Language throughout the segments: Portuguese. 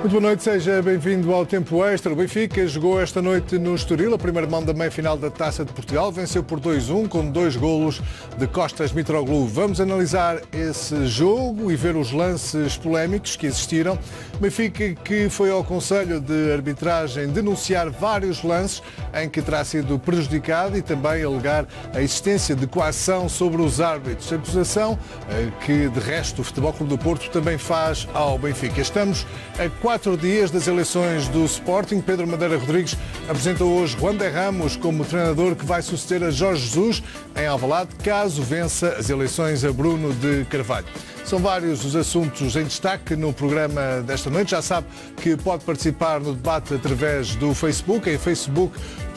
Muito boa noite, seja bem-vindo ao Tempo Extra. O Benfica jogou esta noite no Estoril, a primeira mão da meia-final da Taça de Portugal. Venceu por 2-1 com dois golos de Costas Mitroglou. Vamos analisar esse jogo e ver os lances polémicos que existiram. Benfica que foi ao Conselho de Arbitragem denunciar vários lances em que terá sido prejudicado e também alegar a existência de coação sobre os árbitros. Acusação eh, que, de resto, o Futebol Clube do Porto também faz ao Benfica. Estamos a quatro dias das eleições do Sporting, Pedro Madeira Rodrigues apresentou hoje Juan de Ramos como treinador que vai suceder a Jorge Jesus em Alvalade, caso vença as eleições a Bruno de Carvalho. São vários os assuntos em destaque no programa desta noite. Já sabe que pode participar no debate através do Facebook, em facebook.com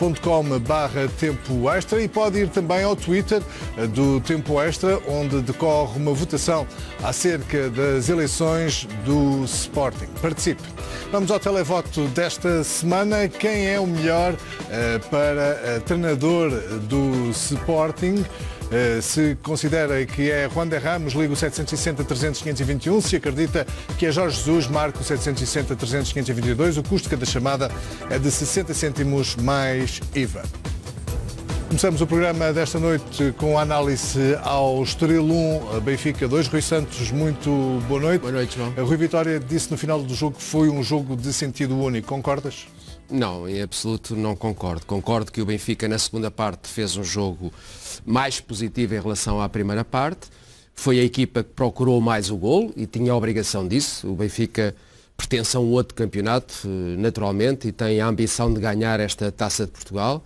barra Tempo Extra e pode ir também ao Twitter do Tempo Extra, onde decorre uma votação acerca das eleições do Sporting. Participe. Vamos ao televoto desta semana. Quem é o melhor uh, para uh, treinador do Sporting? Eh, se considera que é Juan de Ramos, liga o 760 300 521. Se acredita que é Jorge Jesus, marca o 760 300 522. O custo de cada chamada é de 60 cêntimos mais IVA. Começamos o programa desta noite com a análise ao Estoril 1, Benfica 2. Rui Santos, muito boa noite. Boa noite, João. Rui Vitória disse no final do jogo que foi um jogo de sentido único. Concordas? Não, em absoluto não concordo. Concordo que o Benfica na segunda parte fez um jogo mais positivo em relação à primeira parte. Foi a equipa que procurou mais o gol e tinha a obrigação disso. O Benfica pertence a um outro campeonato, eh, naturalmente, e tem a ambição de ganhar esta Taça de Portugal.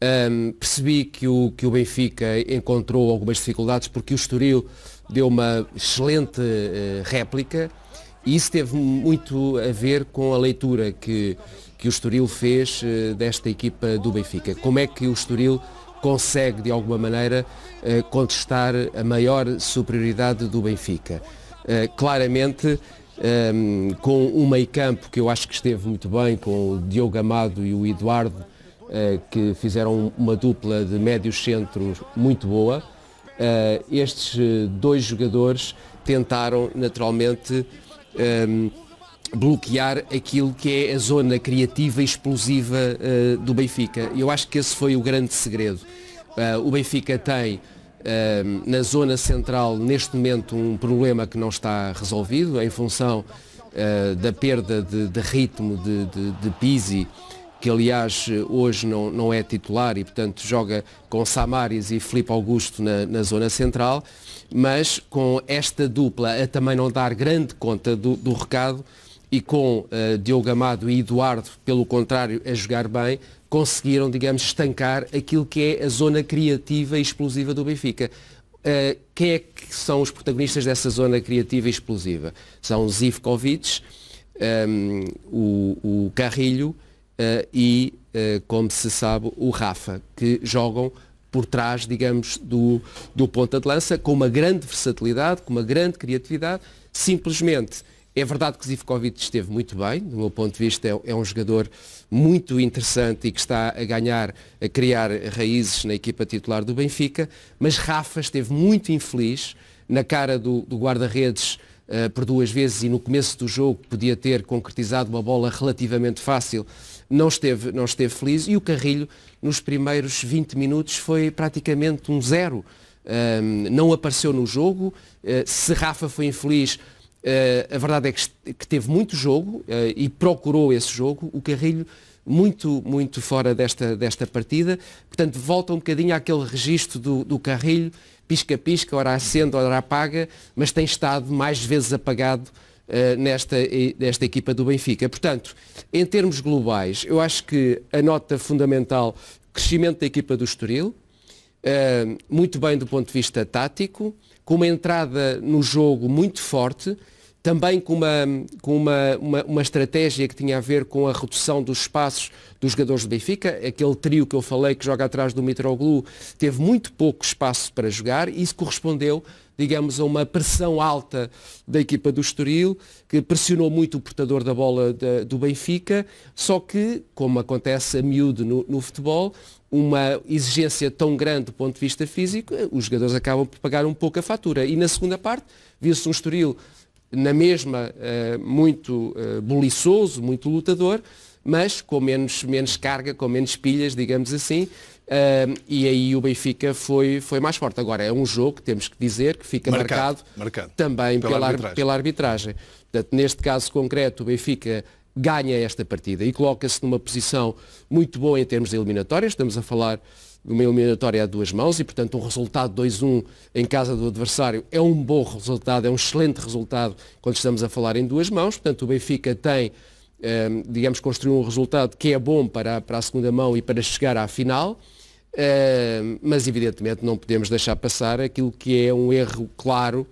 Um, percebi que o, que o Benfica encontrou algumas dificuldades porque o Estoril deu uma excelente uh, réplica e isso teve muito a ver com a leitura que, que o Estoril fez uh, desta equipa do Benfica. Como é que o Estoril consegue, de alguma maneira, eh, contestar a maior superioridade do Benfica. Eh, claramente, ehm, com um meio campo que eu acho que esteve muito bem, com o Diogo Amado e o Eduardo, eh, que fizeram uma dupla de médios centros muito boa. Estes dois jogadores tentaram naturalmente ehm, bloquear aquilo que é a zona criativa e explosiva uh, do Benfica. Eu acho que esse foi o grande segredo. Uh, o Benfica tem uh, na zona central neste momento um problema que não está resolvido em função da perda de, de ritmo de, de, de que aliás hoje não, não é titular e portanto joga com Samaris e Filipe Augusto na, na zona central, mas com esta dupla a também não dar grande conta do, do recado, e com uh, Diogo Amado e Eduardo, pelo contrário, a jogar bem, conseguiram, digamos, estancar aquilo que é a zona criativa e explosiva do Benfica. Uh, quem é que são os protagonistas dessa zona criativa e explosiva? São Zivkovic, um, ehm, o, o, Carrilho uh, e, uh, como se sabe, o Rafa, que jogam por trás, digamos, do, do ponta de lança, com uma grande versatilidade, com uma grande criatividade, simplesmente é verdade que Zivkovic esteve muito bem, do meu ponto de vista é, é, um jogador muito interessante e que está a ganhar, a criar raízes na equipa titular do Benfica, mas Rafa esteve muito infeliz na cara do, do guarda-redes uh, por duas vezes e no começo do jogo podia ter concretizado uma bola relativamente fácil, não esteve, não esteve feliz e o Carrilho nos primeiros 20 minutos foi praticamente um zero. Um, não apareceu no jogo, uh, se Rafa foi infeliz, a verdade é que, que teve muito jogo uh, e procurou esse jogo. O Carrilho muito, muito fora desta, desta partida. Portanto, volta um bocadinho àquele registro do, do Carrilho, pisca-pisca, ora acende, ora apaga, mas tem estado mais vezes apagado uh, nesta, nesta equipa do Benfica. Portanto, em termos globais, eu acho que a nota fundamental, crescimento da equipa do Estoril, muito bem do ponto de vista tático, com uma entrada no jogo muito forte, também com uma, com uma, uma, uma, estratégia que tinha a ver com a redução dos espaços dos jogadores do Benfica. Aquele trio que eu falei que joga atrás do Mitroglou teve muito pouco espaço para jogar e isso correspondeu, digamos, a uma pressão alta da equipa do Estoril, que pressionou muito o portador da bola de, do Benfica, só que, como acontece a miúdo no, no futebol, uma exigência tão grande do ponto de vista físico, os jogadores acabam por pagar um pouco a fatura. E na segunda parte, viu-se um Estoril na mesma muito boliçoso, muito lutador, mas com menos, menos carga, com menos pilhas, digamos assim, Uh, e aí o Benfica foi, foi mais forte. Agora é um jogo que temos que dizer que fica marcado, marcado, marcado. também pela, pela, arbitragem. pela arbitragem. Portanto, neste caso concreto, o Benfica ganha esta partida e coloca-se numa posição muito boa em termos de eliminatórias. Estamos a falar uma eliminatória a duas mãos e, portanto, um resultado 2-1 em casa do adversário é um bom resultado, é um excelente resultado quando estamos a falar em duas mãos. Portanto, o Benfica tem, digamos, construiu um resultado que é bom para, para a segunda mão e para chegar à final. Uh, mas evidentemente não podemos deixar passar aquilo que é um erro claro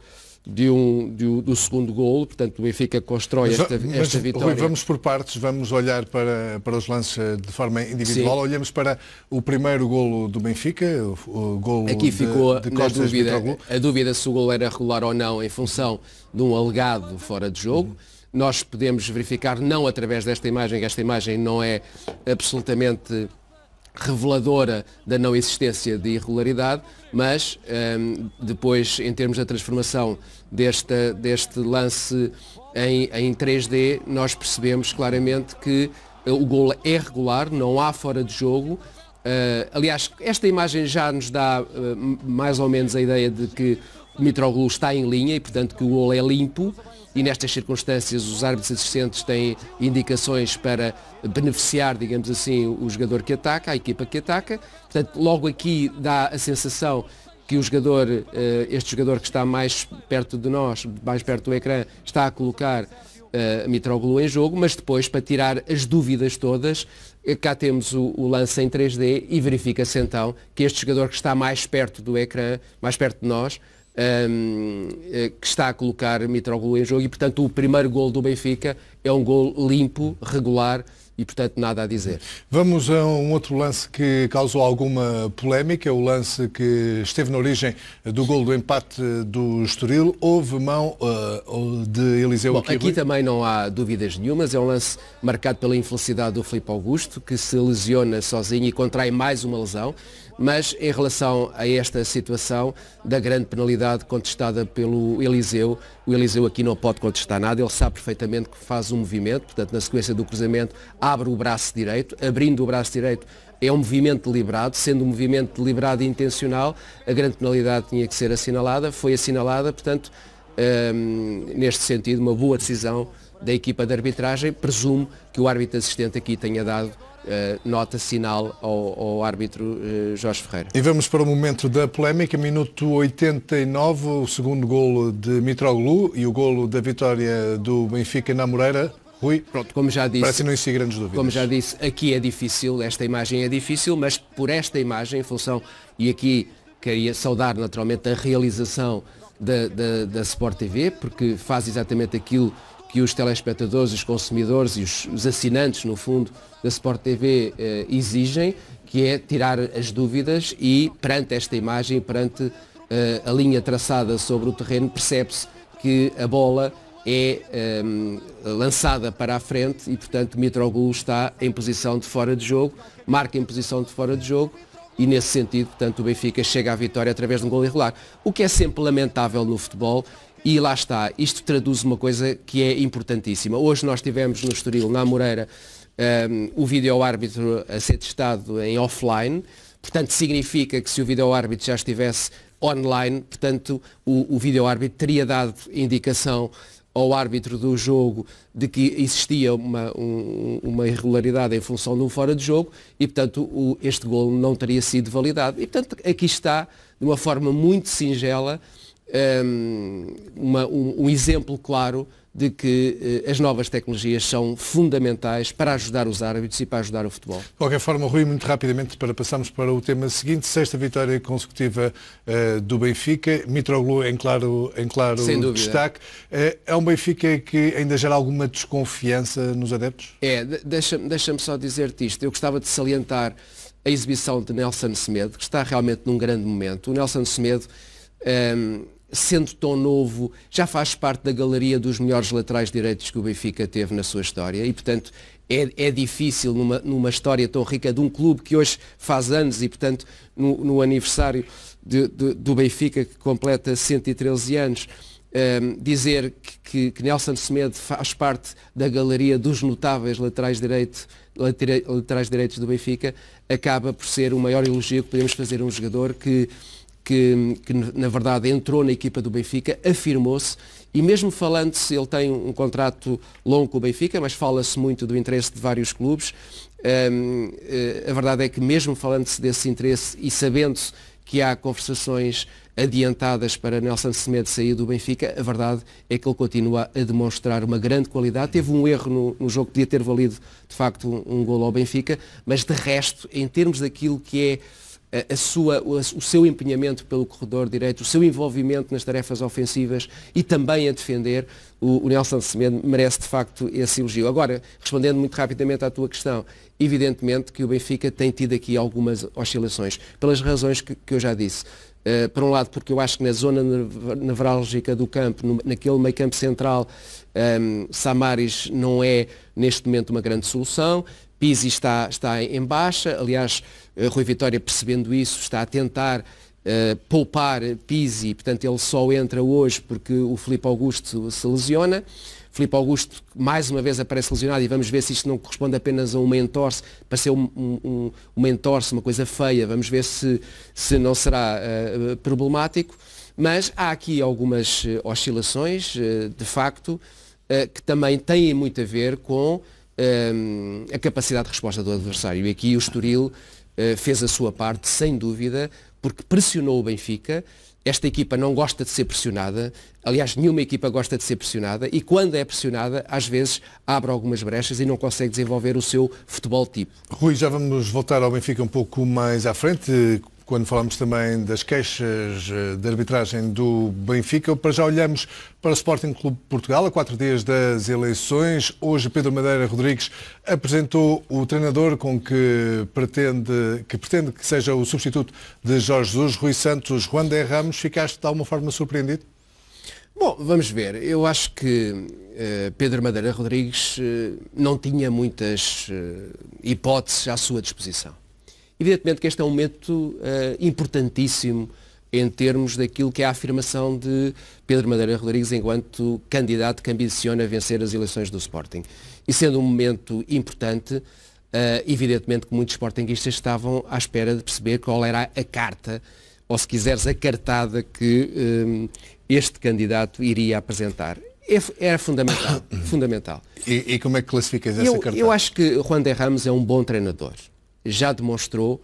de um, de um, do segundo gol, portanto o Benfica constrói esta, esta mas, vitória. Rui, vamos por partes, vamos olhar para, para os lances de forma individual, Sim. olhamos para o primeiro golo do Benfica, o, o golo Aqui ficou de, de na dúvida, a dúvida se o golo era regular ou não em função de um alegado fora de jogo. Uhum. Nós podemos verificar, não através desta imagem, que esta imagem não é absolutamente reveladora da não existência de irregularidade, mas um, ehm, depois, em termos da transformação desta, deste lance em, em 3D, nós percebemos claramente que o gol é regular, não há fora de jogo. Uh, aliás, esta imagem já nos dá uh, mais ou menos a ideia de que o Mitroglou está em linha e, portanto, que o gol é limpo e nestas circunstâncias os árbitros assistentes têm indicações para beneficiar, digamos assim, o jogador que ataca, a equipa que ataca. Portanto, logo aqui dá a sensação que o jogador, eh, este jogador que está mais perto de nós, mais perto do ecrã, está a colocar a Mitroglou em jogo, mas depois, para tirar as dúvidas todas, eh, cá temos o, o lance em 3D e verifica-se então que este jogador que está mais perto do ecrã, mais perto de nós, um, eh, que está a colocar Mitroglou em jogo e, portanto, o primeiro gol do Benfica é um gol limpo, regular e, portanto, nada a dizer. Vamos a um outro lance que causou alguma polémica, o lance que esteve na origem do gol do empate do Estoril. Houve mão uh, de Eliseu Bom, Aqui também não há dúvidas nenhumas, é um lance marcado pela infelicidade do Filipe Augusto, que se lesiona sozinho e contrai mais uma lesão mas em relação a esta situação da grande penalidade contestada pelo Eliseu, o Eliseu aqui não pode contestar nada, ele sabe perfeitamente que faz um movimento, portanto na sequência do cruzamento abre o braço direito, abrindo o braço direito é um movimento deliberado, sendo um movimento deliberado e intencional, a grande penalidade tinha que ser assinalada, foi assinalada, portanto, hum, neste sentido, uma boa decisão da equipa de arbitragem, presumo que o árbitro assistente aqui tenha dado Uh, nota sinal ao, ao árbitro uh, Jorge Ferreira. E vamos para o momento da polémica, minuto 89, o segundo golo de Mitroglou e o golo da vitória do Benfica na Moreira. Rui, Pronto, como já disse, parece não existir grandes dúvidas. Como já disse, aqui é difícil, esta imagem é difícil, mas por esta imagem, em função, e aqui queria saudar naturalmente a realização da, da, da Sport TV, porque faz exatamente aquilo que os telespectadores, os consumidores e os, assinantes, no fundo, da Sport TV eh, exigem, que é tirar as dúvidas e, perante esta imagem, perante eh, a linha traçada sobre o terreno, percebe-se que a bola é eh, lançada para a frente e, portanto, Mitroglou está em posição de fora de jogo, marca em posição de fora de jogo e, nesse sentido, portanto, o Benfica chega à vitória através de um gol irregular. O que é sempre lamentável no futebol e lá está, isto traduz uma coisa que é importantíssima. Hoje nós tivemos no Estoril, na Moreira, um, o vídeo-árbitro a ser testado em offline, portanto significa que se o vídeo-árbitro já estivesse online, portanto o, o vídeo-árbitro teria dado indicação ao árbitro do jogo de que existia uma, um, uma irregularidade em função de um fora de jogo e, portanto, o, este gol não teria sido validado. E, portanto, aqui está, de uma forma muito singela, um, uma, um, um exemplo claro de que eh, as novas tecnologias são fundamentais para ajudar os árbitros e para ajudar o futebol. De qualquer forma, Rui, muito rapidamente para passarmos para o tema seguinte, sexta vitória consecutiva uh, do Benfica, Mitroglou em claro, em claro destaque. Uh, é um Benfica que ainda gera alguma desconfiança nos adeptos? É, deixa-me deixa só dizer-te isto. Eu gostava de salientar a exibição de Nelson Semedo, que está realmente num grande momento. O Nelson Semedo um, ehm, sendo tão novo, já faz parte da galeria dos melhores laterais direitos que o Benfica teve na sua história. E, portanto, é, é difícil numa, numa história tão rica de um clube que hoje faz anos e, portanto, no, no aniversário de, de, do Benfica, que completa 113 anos, um, dizer que, que, que, Nelson Semedo faz parte da galeria dos notáveis laterais, direito, laterais direitos do Benfica acaba por ser o maior elogio que podemos fazer a um jogador que, que, que na verdade entrou na equipa do Benfica, afirmou-se e mesmo falando-se, ele tem um contrato longo com o Benfica, mas fala-se muito do interesse de vários clubes. Um, eh, a verdade é que mesmo falando-se desse interesse e sabendo-se que há conversações adiantadas para Nelson Semedo sair do Benfica, a verdade é que ele continua a demonstrar uma grande qualidade. Teve um erro no, no jogo, podia ter valido de facto um, um gol ao Benfica, mas de resto, em termos daquilo que é a, sua, o, seu empenhamento pelo corredor direito, o seu envolvimento nas tarefas ofensivas e também a defender, o, o Nelson Semedo merece de facto esse elogio. Agora, respondendo muito rapidamente à tua questão, evidentemente que o Benfica tem tido aqui algumas oscilações, pelas razões que, que eu já disse. Uh, por um lado, porque eu acho que na zona nevrálgica do campo, no, naquele meio campo central, um, ehm, Samaris não é neste momento uma grande solução. Pizzi está, está em baixa, aliás, Rui Vitória percebendo isso está a tentar uh, poupar Pizzi, portanto ele só entra hoje porque o Felipe Augusto se lesiona. Filipe Augusto mais uma vez aparece lesionado e vamos ver se isto não corresponde apenas a uma entorse, para ser um, um, uma entorse, uma coisa feia, vamos ver se, se não será uh, problemático. Mas há aqui algumas uh, oscilações, uh, de facto, que também têm muito a ver com a capacidade de resposta do adversário. E aqui o Estoril fez a sua parte, sem dúvida, porque pressionou o Benfica, esta equipa não gosta de ser pressionada, aliás, nenhuma equipa gosta de ser pressionada, e quando é pressionada, às vezes abre algumas brechas e não consegue desenvolver o seu futebol tipo. Rui, já vamos voltar ao Benfica um pouco mais à frente, quando falamos também das queixas eh, de arbitragem do Benfica. Para já olhamos para o Sporting Clube Portugal, a quatro dias das eleições. Hoje Pedro Madeira Rodrigues apresentou o treinador com que pretende que, pretende que seja o substituto de Jorge Jesus, Rui Santos, Juan de Ramos. Ficaste de alguma forma surpreendido? Bom, vamos ver. Eu acho que uh, Pedro Madeira Rodrigues uh, não tinha muitas uh, hipóteses à sua disposição. Evidentemente que este é um momento uh, importantíssimo em termos daquilo que é a afirmação de Pedro Madeira Rodrigues enquanto candidato que ambiciona vencer as eleições do Sporting. E sendo um momento importante, uh, evidentemente que muitos sportinguistas estavam à espera de perceber qual era a carta, ou se quiseres, a cartada que um, este candidato iria apresentar. É, era fundamental. fundamental. E, e, como é que classificas essa eu, cartada? Eu acho que Juan de Ramos é um bom treinador já demonstrou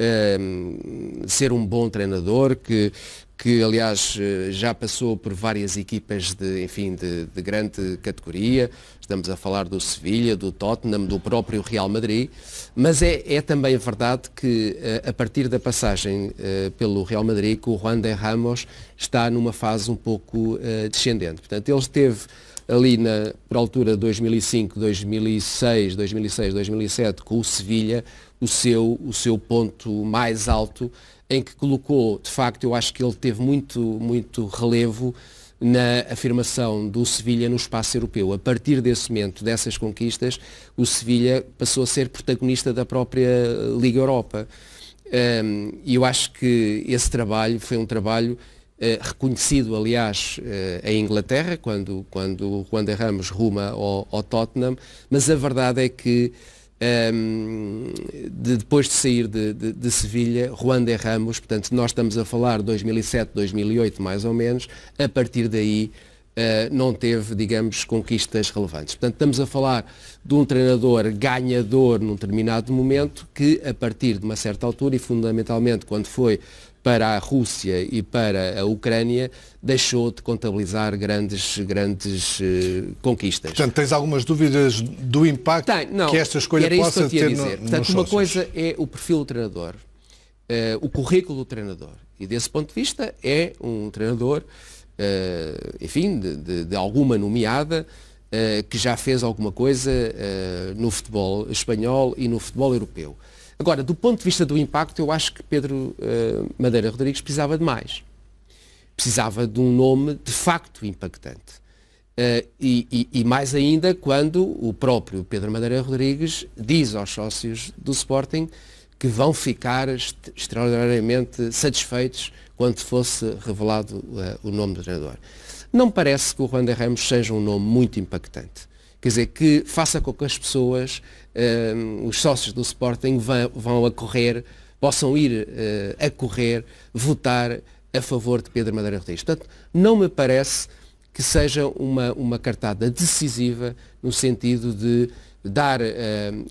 uh, ser um bom treinador, que, que aliás eh, já passou por várias equipas de, enfim, de, de, grande categoria. Estamos a falar do Sevilha, do Tottenham, do próprio Real Madrid, mas é, é também verdade que eh, a partir da passagem uh, pelo Real Madrid, que o Juan de Ramos está numa fase um pouco descendente. Portanto, ele esteve ali na, por altura 2005, 2006, 2006, 2007 com o Sevilha, o seu, o seu ponto mais alto, em que colocou, de facto, eu acho que ele teve muito, muito relevo na afirmação do Sevilha no espaço europeu. A partir desse momento, dessas conquistas, o Sevilha passou a ser protagonista da própria Liga Europa. E eu acho que esse trabalho foi um trabalho uh, reconhecido, aliás, uh, em Inglaterra, quando, quando Juan de Ramos ruma ao, ao Tottenham, mas a verdade é que um, de, depois de sair de, de, de, Sevilha, Juan de Ramos, portanto, nós estamos a falar 2007, 2008 mais ou menos, a partir daí uh, não teve, digamos, conquistas relevantes. Portanto, estamos a falar de um treinador ganhador num determinado momento que, a partir de uma certa altura, e fundamentalmente quando foi para a Rússia e para a Ucrânia deixou de contabilizar grandes, grandes uh, conquistas. Portanto, tens algumas dúvidas do impacto Tem, não, que esta escolha possa que ter dizer. No, Portanto, uma coisa é o perfil do treinador, uh, o currículo do treinador. E desse ponto de vista é um treinador, uh, enfim, de, de, de, alguma nomeada, que já fez alguma coisa no futebol espanhol e no futebol europeu. Agora, do ponto de vista do impacto, eu acho que Pedro uh, Madeira Rodrigues precisava de mais. Precisava de um nome de facto impactante. Uh, e, e, e, mais ainda quando o próprio Pedro Madeira Rodrigues diz aos sócios do Sporting que vão ficar extraordinariamente satisfeitos quando fosse revelado uh, o nome do treinador. Não parece que o Juan de Ramos seja um nome muito impactante. Quer dizer, que faça com que as pessoas, uh, os sócios do Sporting, vão, vão a correr, possam ir uh, a correr, votar a favor de Pedro Madeira Rodrigues. Portanto, não me parece que seja uma, uma cartada decisiva no sentido de dar uh,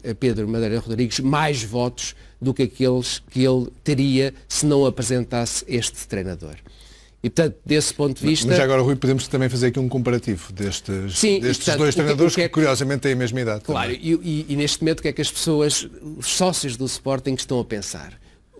a Pedro Madeira Rodrigues mais votos do que aqueles que ele teria se não apresentasse este treinador. E, portanto, desse ponto de vista... Mas agora, Rui, podemos também fazer aqui um comparativo destes, Sim, destes portanto, dois treinadores que, que, é que, curiosamente, têm a mesma idade. Claro, e, e, e, neste momento o que é que as pessoas, os sócios do Sporting estão a pensar?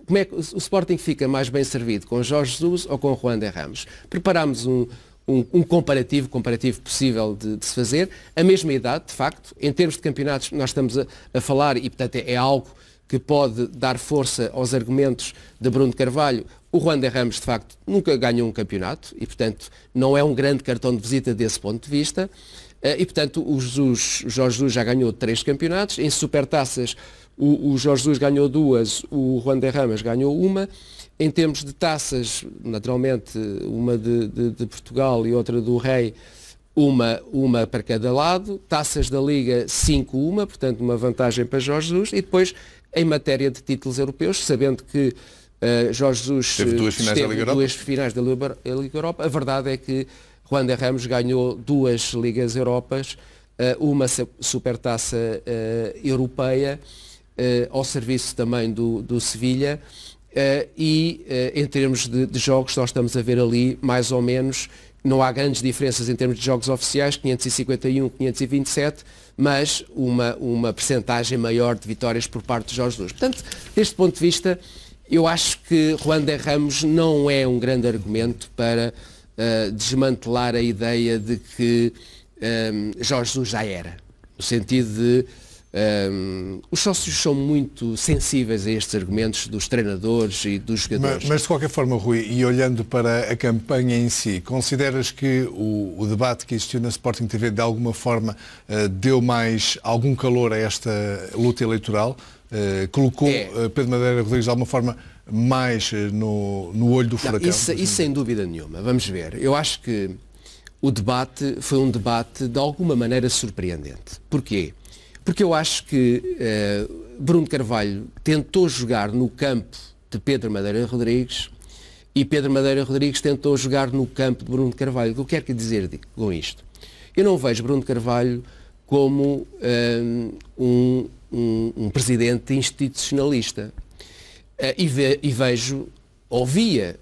Como é que o, o Sporting fica mais bem servido, com Jorge Jesus ou com Juan de Ramos? Preparámos um, um, um, comparativo, comparativo possível de, de, se fazer. A mesma idade, de facto, em termos de campeonatos, nós estamos a, a falar, e portanto é, é, algo que pode dar força aos argumentos de Bruno Carvalho. O Juan de Ramos, de facto, nunca ganhou um campeonato e, portanto, não é um grande cartão de visita desse ponto de vista. Eh, e, portanto, o, Jesus, Jorge Jesus já ganhou três campeonatos. Em supertaças, o, o Jorge Jesus ganhou duas, o Juan de Ramos ganhou uma. Em termos de taças, naturalmente, uma de, de, de Portugal e outra do Rei, uma, uma para cada lado. Taças da Liga, 5-1, portanto, uma vantagem para Jorge Jesus. E depois, em matéria de títulos europeus, sabendo que uh, Jorge Jesus teve duas finais da Liga Europa. Duas finais da Liga Europa, a verdade é que Juan de Ramos ganhou duas Ligas Europas, uh, uma supertaça uh, europeia, ao serviço também do, do Sevilha e em termos de, de, jogos nós estamos a ver ali mais ou menos, não há grandes diferenças em termos de jogos oficiais, 551, 527, mas uma, uma percentagem maior de vitórias por parte de Jorge Jesus. Portanto, deste ponto de vista, eu acho que Juan de Ramos não é um grande argumento para uh, desmantelar a ideia de que um, Jorge Jesus já era. No sentido de um, os sócios são muito sensíveis a estes argumentos dos treinadores e dos jogadores. Mas, mas, de qualquer forma, Rui, e olhando para a campanha em si, consideras que o, o debate que existiu na Sporting TV de alguma forma uh, deu mais algum calor a esta luta eleitoral? Uh, colocou é. uh, Pedro Madeira Rodrigues de alguma forma mais no, no olho do furacão? Não, isso, isso sem dúvida nenhuma. Vamos ver. Eu acho que o debate foi um debate de alguma maneira surpreendente. Porquê? Porque eu acho que uh, Bruno Carvalho tentou jogar no campo de Pedro Madeira Rodrigues e Pedro Madeira Rodrigues tentou jogar no campo de Bruno Carvalho. O que eu quero dizer com isto? Eu não vejo Bruno Carvalho como uh, um, um, um, presidente institucionalista. Uh, e, ve, e, vejo, ouvia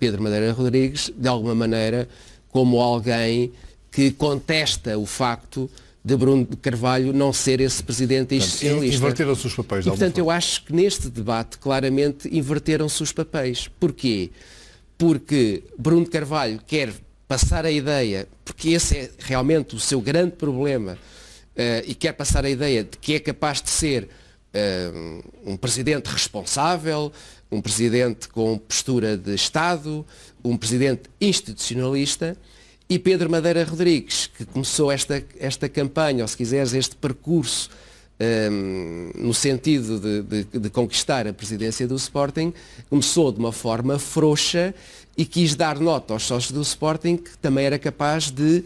Pedro Madeira Rodrigues, de alguma maneira, como alguém que contesta o facto de Bruno de Carvalho não ser esse presidente institucionalista. Inverteram-se os papéis. E, portanto, eu acho que neste debate, claramente, inverteram-se os papéis. Porquê? Porque Bruno de Carvalho quer passar a ideia, porque esse é realmente o seu grande problema, uh, e quer passar a ideia de que é capaz de ser uh, um presidente responsável, um presidente com postura de Estado, um presidente institucionalista, e Pedro Madeira Rodrigues, que começou esta, esta campanha, ou se quiseres, este percurso um, no sentido de, de, de, conquistar a presidência do Sporting, começou de uma forma frouxa e quis dar nota aos sócios do Sporting que também era capaz de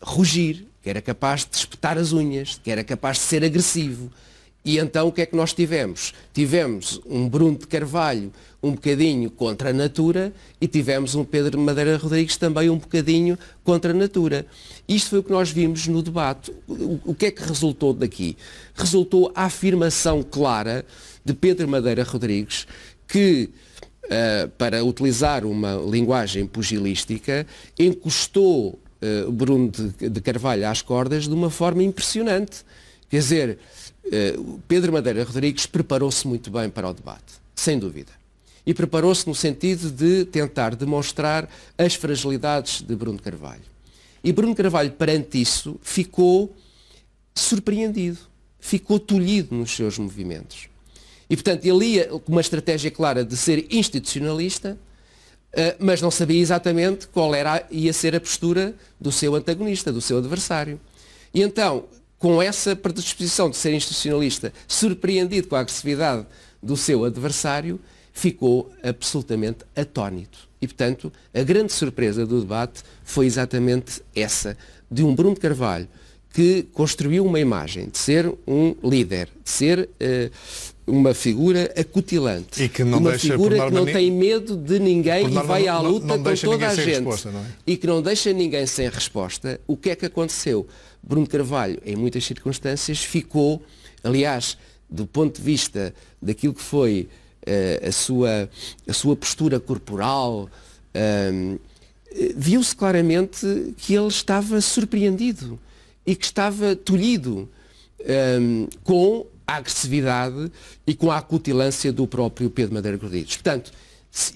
rugir, que era capaz de espetar as unhas, que era capaz de ser agressivo. E então o que é que nós tivemos? Tivemos um Bruno de Carvalho um bocadinho contra a Natura e tivemos um Pedro Madeira Rodrigues também um bocadinho contra a Natura. Isto foi o que nós vimos no debate. O, que é que resultou daqui? Resultou a afirmação clara de Pedro Madeira Rodrigues que, uh, para utilizar uma linguagem pugilística, encostou uh, Bruno de, de Carvalho às cordas de uma forma impressionante. Quer dizer, uh, Pedro Madeira Rodrigues preparou-se muito bem para o debate, sem dúvida e preparou-se no sentido de tentar demonstrar as fragilidades de Bruno Carvalho. E Bruno Carvalho, perante isso, ficou surpreendido, ficou tolhido nos seus movimentos. E, portanto, ele ia com uma estratégia clara de ser institucionalista, mas não sabia exatamente qual era, ia ser a postura do seu antagonista, do seu adversário. E então, com essa predisposição de ser institucionalista, surpreendido com a agressividade do seu adversário, ficou absolutamente atónito. E, portanto, a grande surpresa do debate foi exatamente essa, de um Bruno Carvalho que construiu uma imagem de ser um líder, de ser uh, uma figura acutilante. E que não uma deixa, figura que não tem medo de ninguém e vai à luta não, não com toda a gente. Resposta, é? E que não deixa ninguém sem resposta. O que é que aconteceu? Bruno Carvalho, em muitas circunstâncias, ficou, aliás, do ponto de vista daquilo que foi uh, a, sua, a sua postura corporal, uh, viu-se claramente que ele estava surpreendido e que estava tolhido um, com agressividade e com a acutilância do próprio Pedro Madeira Rodrigues. Portanto,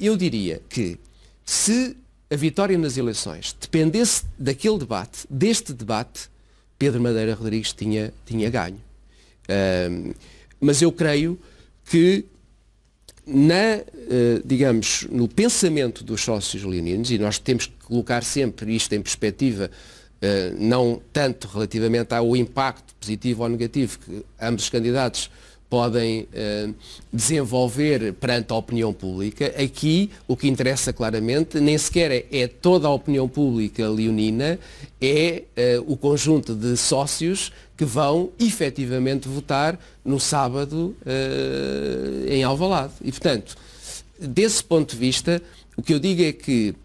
eu diria que se a vitória nas eleições dependesse daquele debate, deste debate, Pedro Madeira Rodrigues tinha, tinha ganho. Um, mas eu creio que na, uh, digamos, no pensamento dos sócios leoninos, e nós temos que colocar sempre isto em perspectiva eh, não tanto relativamente ao impacto positivo ou negativo que ambos os candidatos podem uh, desenvolver perante a opinião pública. Aqui o que interessa claramente nem sequer é, é toda a opinião pública leonina, é uh, o conjunto de sócios que vão efetivamente votar no sábado em Alvalade. E, portanto, desse ponto de vista, o que eu digo é que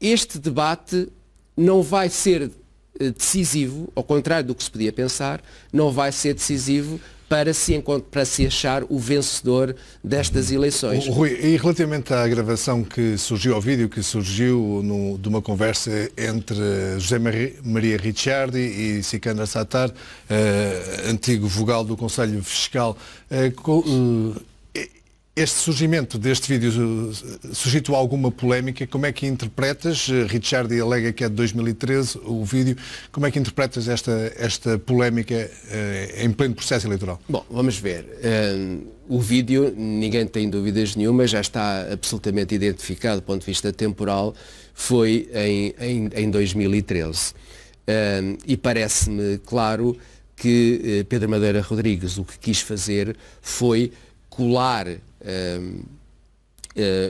este debate não vai ser eh, decisivo, ao contrário do que se podia pensar, não vai ser decisivo para se, para se achar o vencedor destas eleições. Rui, e relativamente à gravação que surgiu, ao vídeo que surgiu no, de uma conversa entre José Maria Ricciardi e Sikander Sattar, uh, antigo vogal do Conselho Fiscal, uh, uh, este surgimento deste vídeo suscitou alguma polémica. Como é que interpretas? Richard alega que é de 2013 o vídeo. Como é que interpretas esta, esta polémica eh, em pleno processo eleitoral? Bom, vamos ver. Um, o vídeo, ninguém tem dúvidas nenhuma, já está absolutamente identificado do ponto de vista temporal, foi em, em, em 2013. Um, e parece-me claro que eh, Pedro Madeira Rodrigues o que quis fazer foi colar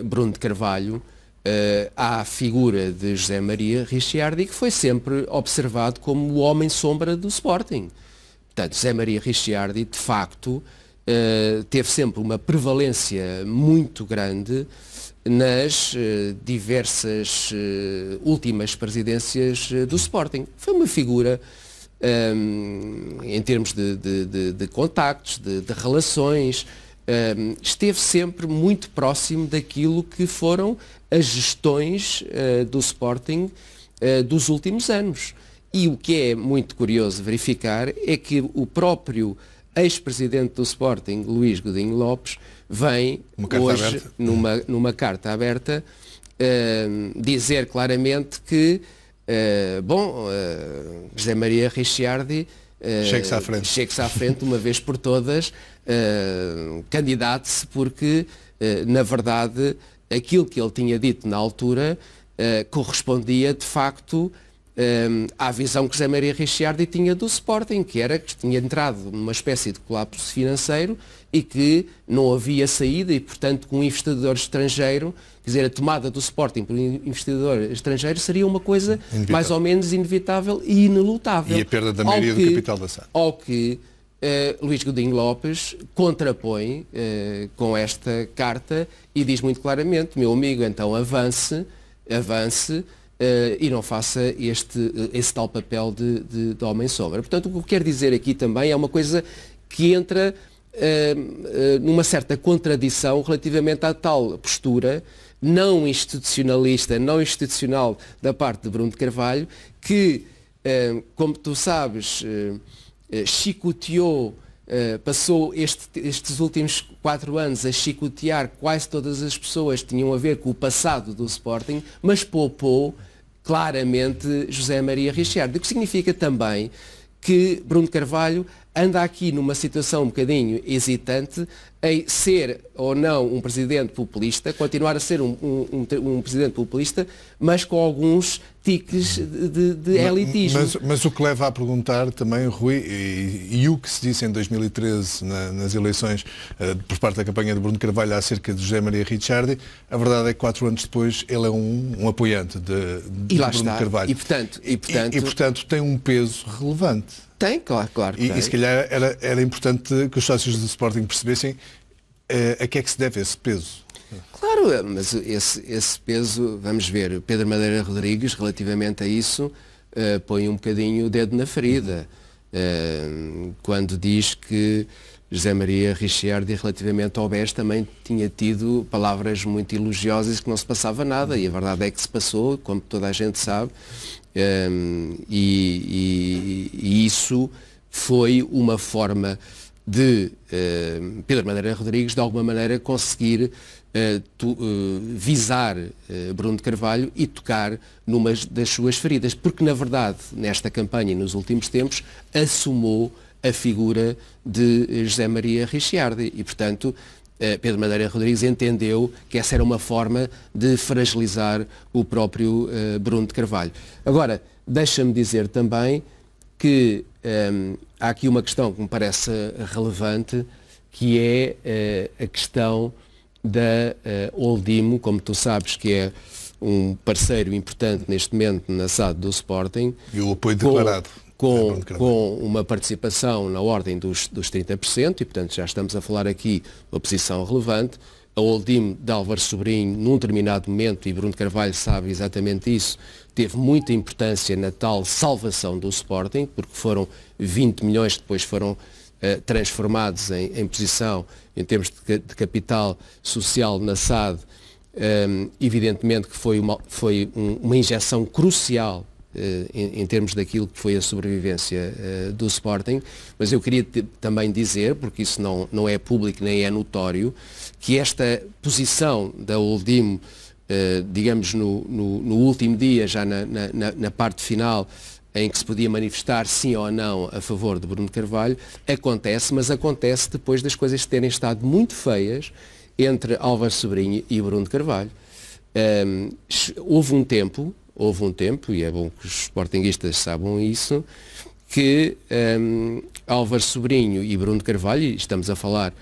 Bruno de Carvalho uh, à figura de José Maria Ricciardi, que foi sempre observado como o homem sombra do Sporting. Portanto, José Maria Ricciardi, de facto, uh, teve sempre uma prevalência muito grande nas uh, diversas uh, últimas presidências do Sporting. Foi uma figura, um, em termos de, de, de, de contactos, de, relações, esteve sempre muito próximo daquilo que foram as gestões uh, do Sporting uh, dos últimos anos. E o que é muito curioso verificar é que o próprio ex-presidente do Sporting, Luís Godinho Lopes, vem hoje, numa, numa carta aberta, uh, dizer claramente que, uh, bom, uh, José Maria Ricciardi chegue-se à frente. Chegue-se à frente, uma vez por todas, uh, candidate-se porque, uh, na verdade, aquilo que ele tinha dito na altura uh, correspondia, de facto, à visão que José Maria Ricciardi tinha do Sporting, que era que tinha entrado numa espécie de colapso financeiro e que não havia saída e, portanto, com um investidor estrangeiro, quer dizer, a tomada do Sporting por um investidor estrangeiro seria uma coisa inevitável. mais ou menos inevitável e inelutável. E a perda da maioria que, do capital da SAD. Ao que Uh, Luís Godinho Lopes contrapõe uh, com esta carta e diz muito claramente, meu amigo, então avance, avance uh, e não faça este, esse tal papel de, de, de homem sombra. Portanto, o que quero dizer aqui também é uma coisa que entra numa certa contradição relativamente à tal postura não institucionalista, não institucional da parte de Bruno de Carvalho, que, como tu sabes, chicoteou, eh, passou este, estes últimos quatro anos a chicotear quase todas as pessoas que tinham a ver com o passado do Sporting, mas poupou claramente José Maria Richard. O que significa também que Bruno Carvalho anda aqui numa situação um bocadinho hesitante em ser ou não um presidente populista, continuar a ser um, um, um, um presidente populista, mas com alguns tiques de, de elitismo. Mas, mas, o que leva a perguntar também, Rui, e, e o que se disse em 2013 na, nas eleições uh, por parte da campanha de Bruno Carvalho acerca de José Maria Ricciardi, a verdade é que quatro anos depois ele é um, apoiante de, de Bruno está. Carvalho. E portanto, e, portanto... E, e, portanto tem um peso relevante. Tem, claro, claro. E, tem. e se calhar era, era importante que os sócios do Sporting percebessem uh, a que é que se deve esse peso. Claro, mas esse, esse peso, vamos ver, Pedro Madeira Rodrigues, relativamente a isso, uh, põe um bocadinho o dedo na ferida. Uh, quando diz que José Maria Richiardi, relativamente ao BES, também tinha tido palavras muito elogiosas que não se passava nada, e a verdade é que se passou, como toda a gente sabe, um, e, e, e, isso foi uma forma de uh, Pedro Madeira Rodrigues, de alguma maneira, conseguir uh, tu, uh, visar Bruno de Carvalho e tocar numa das suas feridas, porque, na verdade, nesta campanha e nos últimos tempos, assumou a figura de José Maria Ricciardi e, portanto, Pedro Madeira Rodrigues entendeu que essa era uma forma de fragilizar o próprio Bruno de Carvalho. Agora, deixa-me dizer também que um, há aqui uma questão que me parece relevante, que é uh, a questão da uh, Oldimo, como tu sabes que é um parceiro importante neste momento na SAD do Sporting. E o apoio declarado. Com, com uma participação na ordem dos, dos 30%, e portanto já estamos a falar aqui de uma posição relevante. A Oldim de Álvaro Sobrinho, num determinado momento, e Bruno Carvalho sabe exatamente isso, teve muita importância na tal salvação do Sporting, porque foram 20 milhões que depois foram uh, transformados em, em, posição, em termos de, de capital social na SAD, um, ehm, evidentemente que foi uma, foi um, uma injeção crucial em, em, termos daquilo que foi a sobrevivência uh, do Sporting, mas eu queria também dizer, porque isso não, não é público nem é notório, que esta posição da Oldimo eh, digamos, no, no, no, último dia, já na, na, na, parte final, em que se podia manifestar sim ou não a favor de Bruno Carvalho, acontece, mas acontece depois das coisas terem estado muito feias entre Álvaro Sobrinho e Bruno Carvalho. Um, houve um tempo, houve um tempo, e é bom que os sportinguistas saibam isso, que um, ehm, Álvaro Sobrinho e Bruno Carvalho, e estamos a falar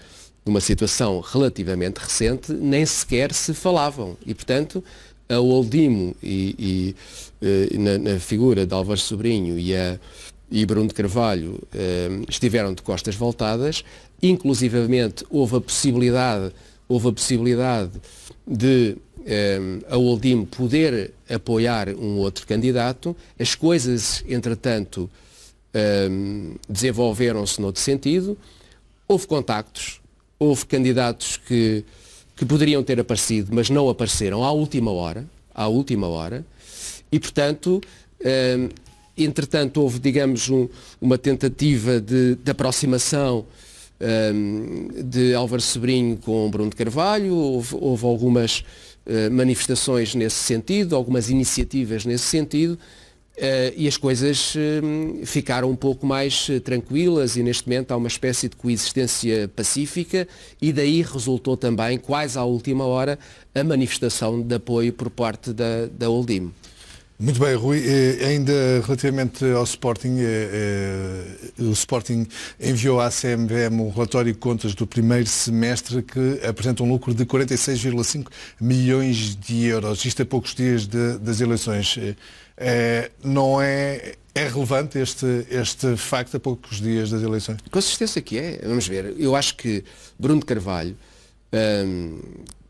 numa situação relativamente recente, nem sequer se falavam. E, portanto, a Oldimo e, e, e na, na, figura de Álvaro Sobrinho e, a, e Bruno de Carvalho eh, estiveram de costas voltadas, inclusivamente houve a possibilidade, houve a possibilidade de eh, a Oldimo poder apoiar um outro candidato. As coisas, entretanto, eh, desenvolveram-se noutro sentido. Houve contactos, houve candidatos que, que poderiam ter aparecido, mas não apareceram à última hora, à última hora, e portanto, hum, entretanto houve, digamos, um, uma tentativa de, de aproximação de Álvaro Sobrinho com Bruno de Carvalho, houve, houve algumas manifestações nesse sentido, algumas iniciativas nesse sentido, Uh, e as coisas uh, ficaram um pouco mais tranquilas e neste momento há uma espécie de coexistência pacífica e daí resultou também, quase à última hora, a manifestação de apoio por parte da, da Oldim. Muito bem, Rui. Eh, ainda relativamente ao Sporting, o Sporting enviou à CMVM um relatório de contas do primeiro semestre que apresenta um lucro de 46,5 milhões de euros. Isto a poucos dias de, das eleições. Não é, é relevante este, este facto a poucos dias das eleições? Com certeza que é. Vamos ver. Eu acho que Bruno Carvalho, hum,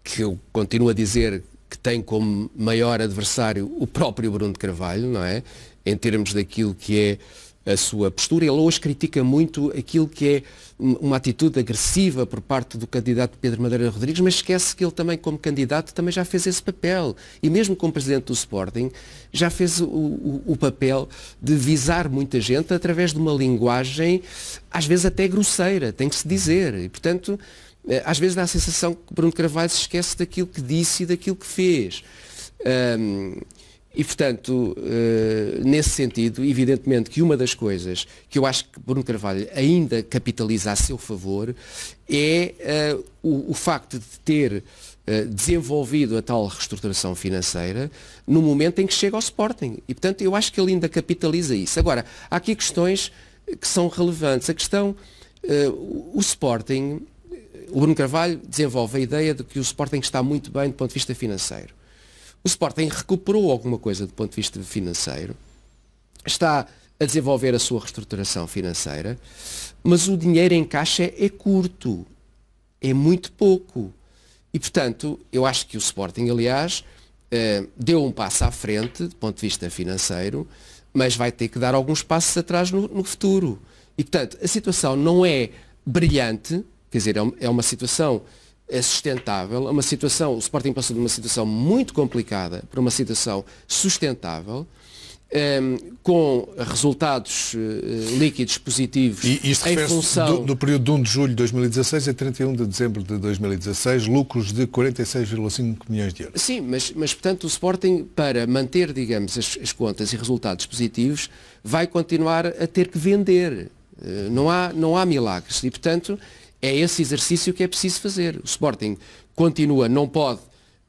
que eu continuo a dizer que tem como maior adversário o próprio Bruno de Carvalho, não é? Em termos daquilo que é a sua postura. Ele hoje critica muito aquilo que é uma atitude agressiva por parte do candidato Pedro Madeira Rodrigues, mas esquece que ele também, como candidato, também já fez esse papel. E mesmo como presidente do Sporting, já fez o, o, o papel de visar muita gente através de uma linguagem, às vezes até grosseira, tem que se dizer. E, portanto, às vezes dá a sensação que Bruno Carvalho se esquece daquilo que disse e daquilo que fez. Um, E, portanto, nesse sentido, evidentemente que uma das coisas que eu acho que Bruno Carvalho ainda capitaliza a seu favor é o, o facto de ter eh, desenvolvido a tal reestruturação financeira no momento em que chega ao Sporting. E, portanto, eu acho que ele ainda capitaliza isso. Agora, há aqui questões que são relevantes. A questão, uh, o Sporting, o Bruno Carvalho desenvolve a ideia de que o Sporting está muito bem do ponto de vista financeiro. O Sporting recuperou alguma coisa do ponto de vista financeiro, está a desenvolver a sua reestruturação financeira, mas o dinheiro em caixa é, curto, é muito pouco. E, portanto, eu acho que o Sporting, aliás, eh, deu um passo à frente, do ponto de vista financeiro, mas vai ter que dar alguns passos atrás no, no futuro. E, portanto, a situação não é brilhante, quer dizer, é, é uma situação é sustentável, é uma situação, o Sporting passou de uma situação muito complicada para uma situação sustentável, um, ehm, com resultados uh, líquidos positivos e isto em função... Do, do, período de 1 de julho de 2016 a 31 de dezembro de 2016, lucros de 46,5 milhões de euros. Sim, mas, mas portanto o Sporting, para manter, digamos, as, as contas e resultados positivos, vai continuar a ter que vender. Uh, não, há, não há milagres e, portanto, é esse exercício que é preciso fazer. O Sporting continua, não pode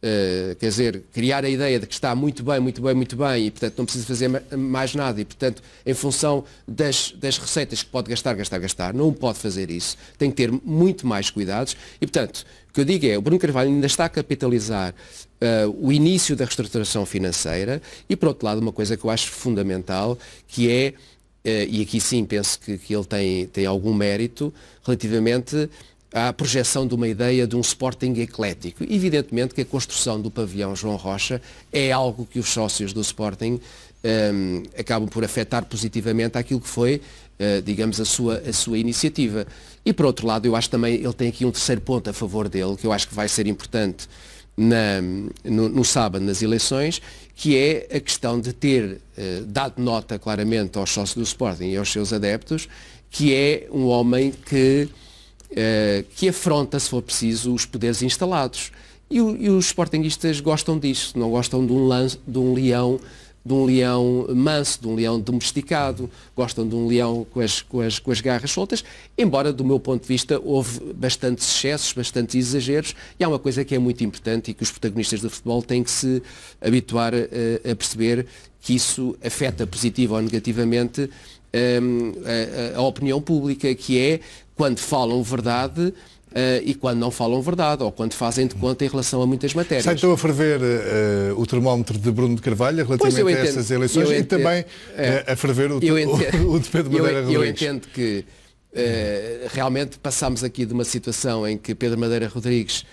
Uh, quer dizer, criar a ideia de que está muito bem, muito bem, muito bem e, portanto, não precisa fazer mais nada e, portanto, em função das, das receitas que pode gastar, gastar, gastar, não pode fazer isso. Tem que ter muito mais cuidados e, portanto, o que eu digo é, o Bruno Carvalho ainda está a capitalizar uh, o início da reestruturação financeira e, por outro lado, uma coisa que eu acho fundamental, que é, e aqui sim penso que, que ele tem, tem algum mérito, relativamente à projeção de uma ideia de um Sporting eclético. Evidentemente que a construção do pavilhão João Rocha é algo que os sócios do Sporting um, acabam por afetar positivamente aquilo que foi, uh, digamos, a sua, a sua iniciativa. E por outro lado, eu acho também, ele tem aqui um terceiro ponto a favor dele, que eu acho que vai ser importante na, no, no, sábado nas eleições, que é a questão de ter uh, dado nota claramente aos sócios do Sporting e aos seus adeptos, que é um homem que eh, que afronta, se for preciso, os poderes instalados. E, e os sportinguistas gostam disso, não gostam de um, de um leão de um leão manso, de um leão domesticado, gostam de um leão com as, com, as, com as garras soltas, embora do meu ponto de vista houve bastantes excessos, bastantes exageros, e há uma coisa que é muito importante e que os protagonistas do futebol têm que se habituar a, eh, a perceber que isso afeta positiva ou negativamente um, a, a, opinião pública, que é quando falam verdade e quando não falam verdade ou quando fazem de conta em relação a muitas matérias. Está então a ferver uh, o termómetro de Bruno de Carvalho relativamente entendo, a estas eleições entendo, e também uh, a ferver o, entendo, o, de Pedro Madeira eu, Rodrigues. Eu entendo que realmente passámos aqui de uma situação em que Pedro Madeira Rodrigues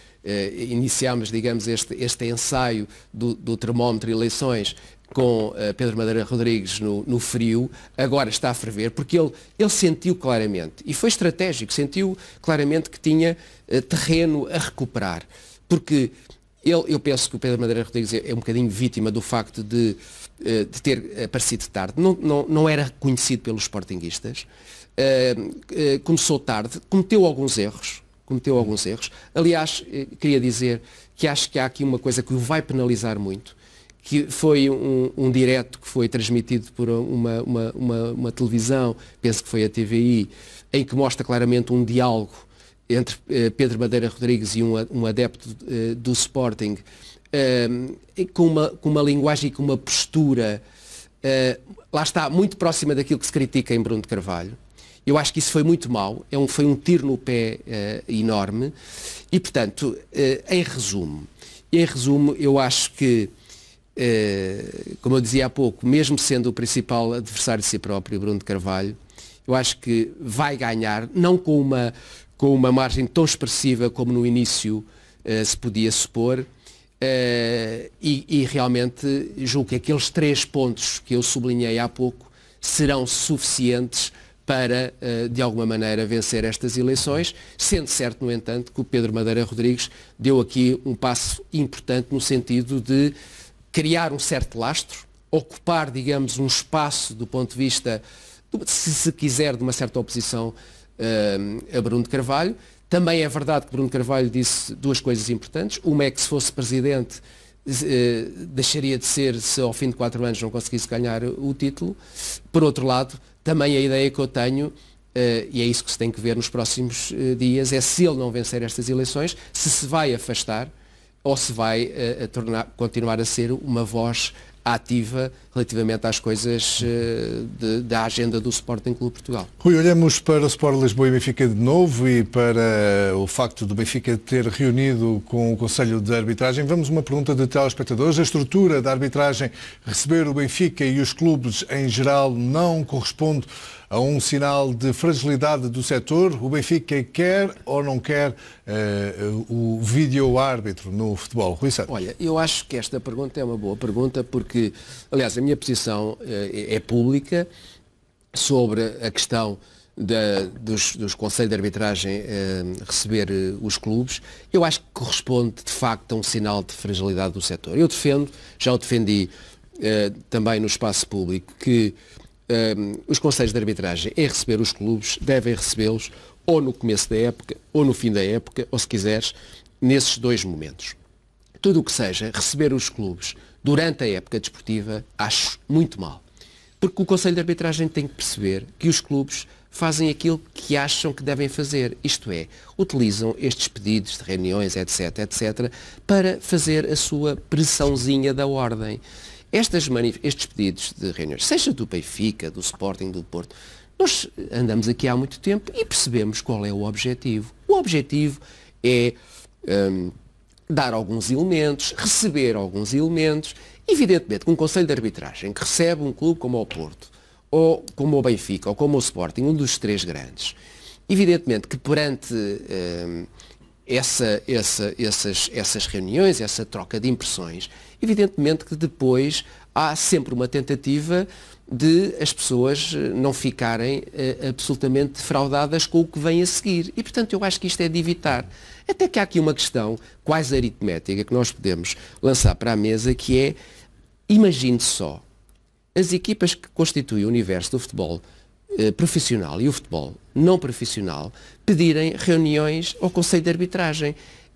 iniciámos, digamos, este, este ensaio do, do termómetro eleições com uh, Pedro Madeira Rodrigues no, no, frio, agora está a ferver, porque ele, ele sentiu claramente, e foi estratégico, sentiu claramente que tinha uh, terreno a recuperar. Porque ele, eu penso que o Pedro Madeira Rodrigues é, é um bocadinho vítima do facto de, uh, de ter aparecido tarde. Não, não, não era conhecido pelos sportinguistas. começou tarde, cometeu alguns erros, cometeu alguns erros. Aliás, queria dizer que acho que há aqui uma coisa que o vai penalizar muito, que foi um, um direto que foi transmitido por uma, uma, uma, uma, televisão, penso que foi a TVI, em que mostra claramente um diálogo entre eh, Pedro Madeira Rodrigues e um, um adepto eh, do Sporting, eh, com, uma, com uma linguagem e com uma postura, eh, lá está, muito próxima daquilo que se critica em Bruno de Carvalho. Eu acho que isso foi muito mau, é um, foi um tiro no pé eh, enorme e, portanto, eh, em resumo, em resumo, eu acho que como eu dizia há pouco, mesmo sendo o principal adversário de si próprio, Bruno de Carvalho, eu acho que vai ganhar, não com uma, com uma margem tão expressiva como no início uh, se podia supor, uh, e, e, realmente julgo que aqueles três pontos que eu sublinhei há pouco serão suficientes para, de alguma maneira, vencer estas eleições, sendo certo, no entanto, que o Pedro Madeira Rodrigues deu aqui um passo importante no sentido de criar um certo lastro, ocupar, digamos, um espaço do ponto de vista, se se quiser, de uma certa oposição uh, a Bruno de Carvalho. Também é verdade que Bruno Carvalho disse duas coisas importantes. Uma é que se fosse presidente eh, deixaria de ser se ao fim de quatro anos não conseguisse ganhar o título. Por outro lado, também a ideia que eu tenho Uh, e é isso que se tem que ver nos próximos dias, é se ele não vencer estas eleições, se se vai afastar ou se vai uh, a tornar, continuar a ser uma voz ativa relativamente às coisas uh, de, da agenda do Sporting Clube Portugal. Rui, olhamos para o Sport Lisboa e Benfica de novo e para o facto do Benfica ter reunido com o Conselho de Arbitragem. Vamos uma pergunta de telespectadores. A estrutura da arbitragem receber o Benfica e os clubes em geral não corresponde a um sinal de fragilidade do setor? O Benfica quer ou não quer uh, o vídeo árbitro no futebol? Rui Santos. Olha, eu acho que esta pergunta é uma boa pergunta porque, aliás, a minha posição uh, é pública sobre a questão da, dos, dos conselhos de arbitragem uh, receber os clubes, eu acho que corresponde de facto a um sinal de fragilidade do setor. Eu defendo, já o defendi também no espaço público, que um, os conselhos de arbitragem em receber os clubes devem recebê-los ou no começo da época ou no fim da época, ou se quiseres, nesses dois momentos. Tudo o que seja receber os clubes durante a época desportiva, acho muito mal. Porque o Conselho de Arbitragem tem que perceber que os clubes fazem aquilo que acham que devem fazer, isto é, utilizam estes pedidos de reuniões, etc., etc., para fazer a sua pressãozinha da ordem. Estas estes pedidos de reuniões, seja do Benfica, do Sporting, do Porto, nós andamos aqui há muito tempo e percebemos qual é o objetivo. O objetivo é um, dar alguns elementos, receber alguns elementos. Evidentemente que um Conselho de Arbitragem que recebe um clube como o Porto, ou como o Benfica, ou como o Sporting, um dos três grandes, evidentemente que perante um, essa, essa, essas, essas reuniões, essa troca de impressões, evidentemente que depois há sempre uma tentativa de as pessoas eh, não ficarem uh, absolutamente defraudadas com o que vem a seguir. E, portanto, eu acho que isto é de evitar. Até que há aqui uma questão quase aritmética que nós podemos lançar para a mesa, que é, imagine só, as equipas que constituem o universo do futebol eh, profissional e o futebol não profissional pedirem reuniões ao Conselho de Arbitragem.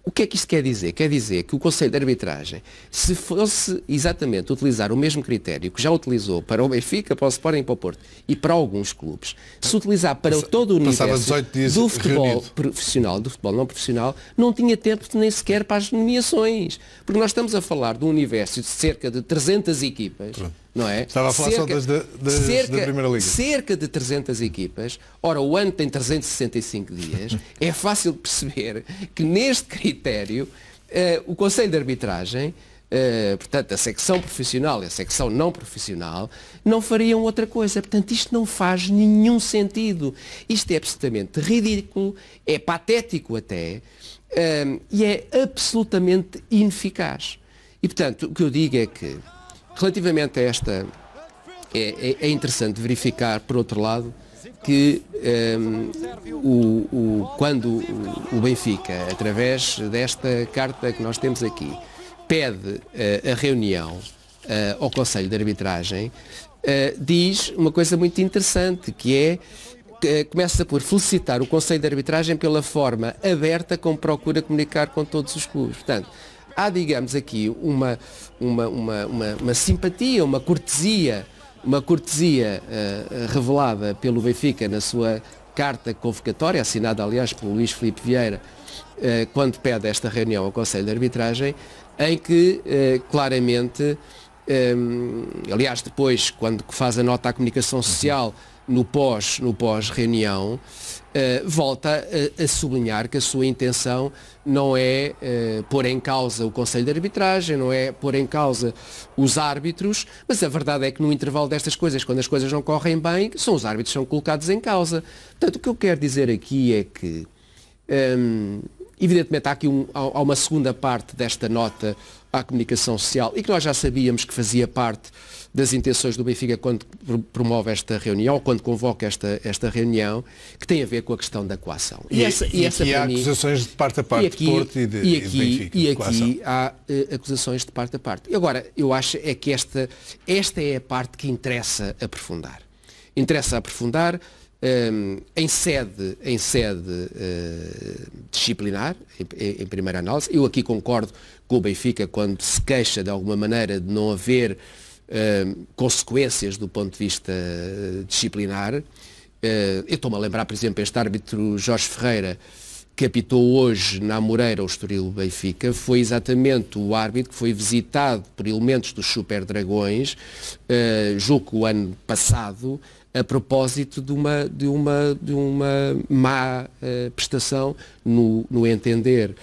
O que é que isto quer dizer? Quer dizer que o Conselho de Arbitragem, se fosse exatamente utilizar o mesmo critério que já utilizou para o Benfica, para o Sporting e para o Porto e para alguns clubes, se utilizar para todo o universo do futebol reunido. profissional, do futebol não profissional, não tinha tempo nem sequer para as nomeações. Porque nós estamos a falar de um universo de cerca de 300 equipas. Pronto não é? Estava a falar cerca, só das, das cerca, da Primeira Liga. Cerca de 300 equipas. Ora, o ano tem 365 dias. é fácil perceber que neste critério uh, o Conselho de Arbitragem, uh, portanto, a secção profissional e a secção não profissional, não fariam outra coisa. Portanto, isto não faz nenhum sentido. Isto é absolutamente ridículo, é patético até, uh, e é absolutamente ineficaz. E, portanto, o que eu digo é que Relativamente a esta, é, é, é interessante verificar, por outro lado, que um, ehm, o, o, quando o, Benfica, através desta carta que nós temos aqui, pede uh, a reunião uh, ao Conselho de Arbitragem, uh, diz uma coisa muito interessante, que é começa por felicitar o Conselho de Arbitragem pela forma aberta como procura comunicar com todos os clubes. Portanto, há, digamos, aqui uma, uma, uma, uma, uma simpatia, uma cortesia, uma cortesia uh, revelada pelo Benfica na sua carta convocatória, assinada, aliás, pelo Luís Filipe Vieira, uh, quando pede esta reunião ao Conselho de Arbitragem, em que uh, claramente, um, aliás, depois, quando faz a nota à comunicação social, no pós, no pós uh, volta a, a, sublinhar que a sua intenção não é uh, pôr em causa o Conselho de Arbitragem, não é pôr em causa os árbitros, mas a verdade é que no intervalo destas coisas, quando as coisas não correm bem, são os árbitros que são colocados em causa. Portanto, o que eu quero dizer aqui é que, um, evidentemente, há aqui um, há uma segunda parte desta nota à comunicação social e que nós já sabíamos que fazia parte das intenções do Benfica quando promove esta reunião, quando convoca esta, esta reunião, que tem a ver com a questão da coação. E, e essa, e, e essa há mim, acusações de parte a parte e aqui, de Porto e de, e aqui, de Benfica. E aqui há uh, acusações de parte a parte. E agora, eu acho é que esta, esta é a parte que interessa aprofundar. Interessa aprofundar um, em sede, em sede uh, disciplinar, em, em, primeira análise. Eu aqui concordo com o Benfica quando se queixa de alguma maneira de não haver uh, consequências do ponto de vista disciplinar. Uh, eu estou-me a lembrar, por exemplo, este árbitro Jorge Ferreira, que apitou hoje na Moreira o Estoril Benfica, foi exatamente o árbitro que foi visitado por elementos dos Super Dragões, uh, julgo o ano passado, a propósito de uma, de uma, de uma má uh, prestação no, no entender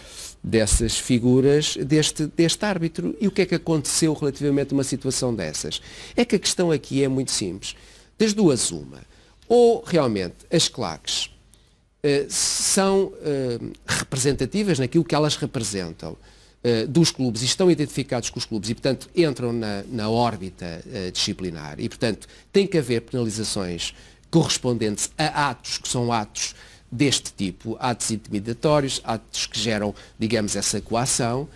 dessas figuras deste, deste árbitro. E o que é que aconteceu relativamente a uma situação dessas? É que a questão aqui é muito simples. Das duas, uma. Ou realmente as claques uh, são uh, representativas naquilo que elas representam uh, dos clubes e estão identificados com os clubes e, portanto, entram na, na órbita uh, disciplinar e, portanto, tem que haver penalizações correspondentes a atos que são atos deste tipo, atos intimidatórios, atos que geram, digamos, essa coação,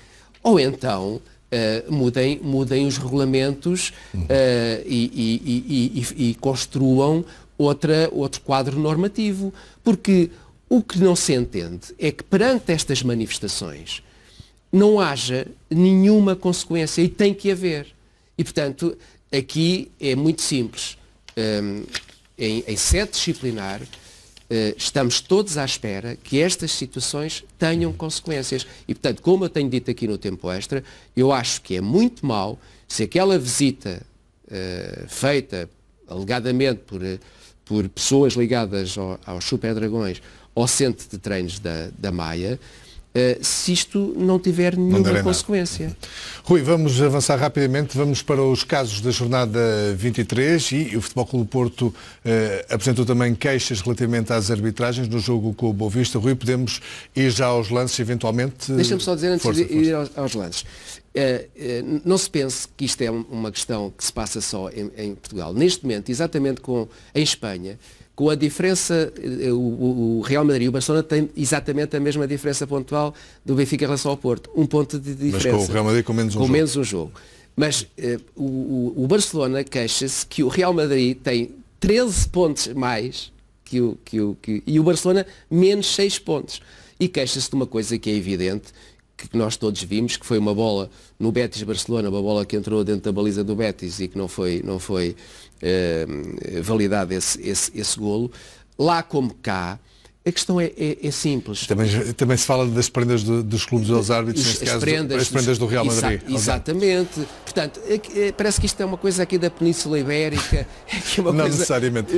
ou então Uh, mudem, mudem os regulamentos uh, e, e, e, e, construam outra, outro quadro normativo. Porque o que não se entende é que perante estas manifestações não haja nenhuma consequência e tem que haver. E, portanto, aqui é muito simples. Um, em, em sede disciplinar, estamos todos à espera que estas situações tenham consequências. E, portanto, como eu tenho dito aqui no tempo extra, eu acho que é muito mal se aquela visita uh, feita alegadamente por, por pessoas ligadas ao, aos Super Dragões ao centro de treinos da, da Maia, eh, se isto não tiver nenhuma não consequência. Nada. Rui, vamos avançar rapidamente, vamos para os casos da jornada 23 e o Futebol Clube Porto eh, apresentou também queixas relativamente às arbitragens no jogo com o Boa Vista. Rui, podemos ir já aos lances eventualmente? Deixa-me só dizer antes força, de ir aos, aos lances. Uh, não se pense que isto é uma questão que se passa só em, em Portugal. Neste momento, exatamente com, em Espanha, com a diferença, eh, o, Real Madrid e o Barcelona têm exatamente a mesma diferença pontual do Benfica em relação ao Porto. Um ponto de diferença. Mas com o Real Madrid com menos um com jogo. Menos um jogo. Mas uh, o, o, Barcelona queixa-se que o Real Madrid tem 13 pontos mais que o, que o, que, e o Barcelona menos 6 pontos. E queixa-se de uma coisa que é evidente, que nós todos vimos, que foi uma bola no Betis Barcelona, uma bola que entrou dentro da baliza do Betis e que não foi, não foi eh, validado esse, esse, esse golo. Lá como cá, a questão é, é, é, simples. Também, também se fala das prendas do, dos clubes aos árbitros, neste as caso, prendas, as prendas do Real Madrid. Exa exatamente. Portanto, é, é, parece que isto é uma coisa aqui da Península Ibérica. É não coisa, necessariamente.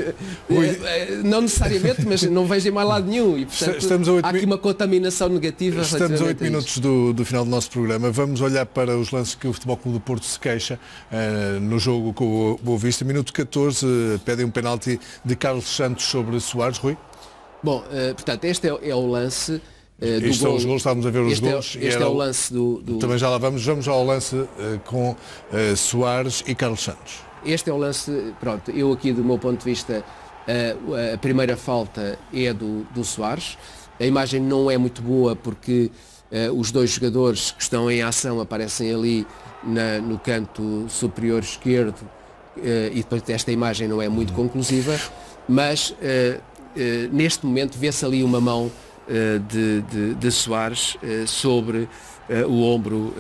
Não necessariamente, mas não vejo em mais lado nenhum. E, portanto, há aqui uma contaminação negativa. Estamos a 8 minutos do, do, final do nosso programa. Vamos olhar para os lances que o Futebol Clube do Porto se queixa uh, no jogo com o Boa Vista. Minuto 14, uh, pedem um penalti de Carlos Santos sobre Soares. Rui? Bom, uh, portanto, este é, é o lance. Uh, do são os gols, estávamos a ver os este gols. É, este é o lance do, do, Também já lá vamos, vamos ao lance uh, com Soares e Carlos Santos. Este é o lance, pronto, eu aqui do meu ponto de vista, a primeira falta é do, do Soares. A imagem não é muito boa porque os dois jogadores que estão em ação aparecem ali na, no canto superior esquerdo e depois esta imagem não é muito conclusiva, mas eh, neste momento vê-se ali uma mão eh, de, de, de, Soares eh, sobre o ombro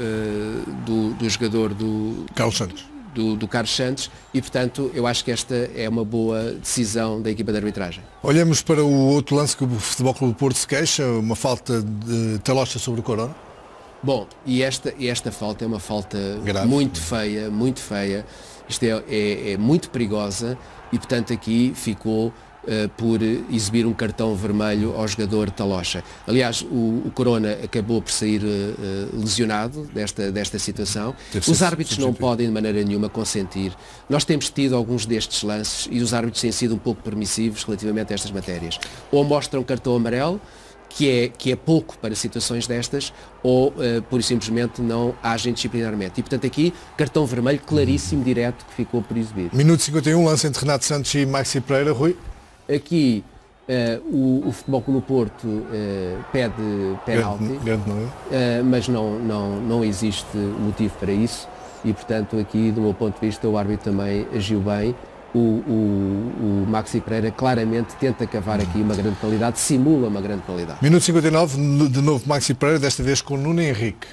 do, do, jogador do Carlos Santos. Do, do, Carlos Santos e, portanto, eu acho que esta é uma boa decisão da equipa de arbitragem. Olhamos para o outro lance que o Futebol Clube Porto se queixa, uma falta de talocha sobre o Corona. Bom, e esta, esta falta é uma falta Grave. muito feia, muito feia. Isto é, é, é muito perigosa e, portanto, aqui ficou Uh, por exibir um cartão vermelho ao jogador Talocha. Aliás, o, o Corona acabou por sair uh, lesionado desta, desta situação. Deve os árbitros não podem de maneira nenhuma consentir. Nós temos tido alguns destes lances e os árbitros têm sido um pouco permissivos relativamente a estas matérias. Ou mostram cartão amarelo, que é, que é pouco para situações destas, ou uh, pura e simplesmente não agem disciplinarmente. E portanto aqui, cartão vermelho claríssimo, direto, que ficou por exibir. Minuto 51, lance entre Renato Santos e Maxi Pereira, Rui. Aqui uh, o, o, Futebol Clube Porto uh, pede penalti, uh, mas não, não, não existe motivo para isso e, portanto, aqui, do meu ponto de vista, o árbitro também agiu bem o, o, o, Maxi Pereira claramente tenta cavar aqui uma grande qualidade, simula uma grande qualidade. Minuto 59, de novo Maxi Pereira, desta vez com Nuno Henrique.